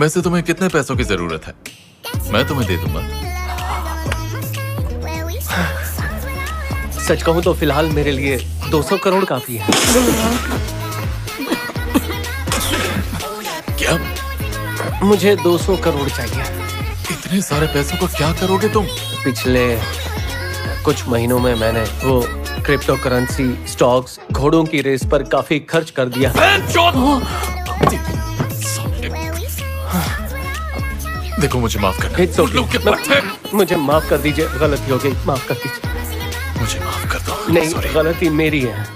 वैसे तुम्हें कितने पैसों की ज़रूरत है? मैं तुम्हें दे दूँगा। सच कहूँ तो फ़िलहाल मेरे लिए 200 करोड़ काफ़ी है। क्या? मुझे 200 करोड़ चाहिए। इतने सारे पैसों को क्या करोगे तुम? पिछले कुछ महीनों में मैंने वो क्रिप्टो करेंसी स्टॉक्स घोड़ों की रेस पर काफ़ी खर्च कर दिया। देखो मुझे माफ़ कर मुझे माफ़ कर दीजिए गलती हो गई माफ़ कर दीजिए। मुझे माफ़ कर दो। नहीं गलती मेरी है।